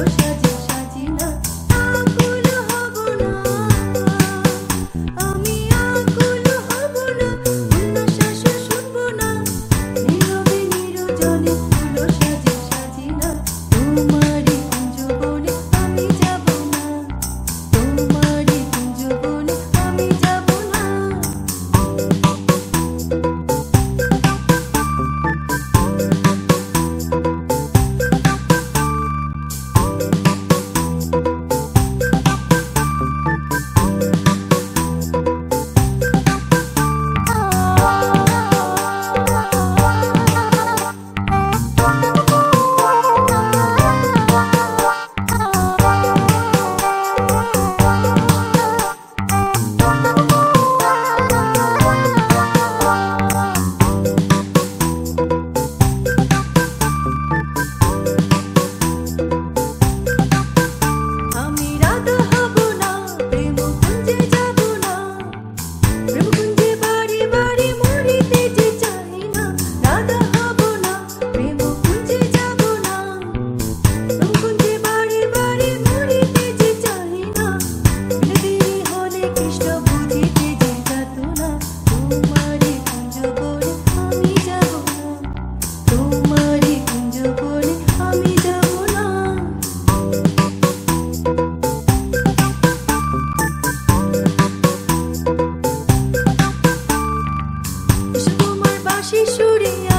Thursday. হাসি সুরিয়া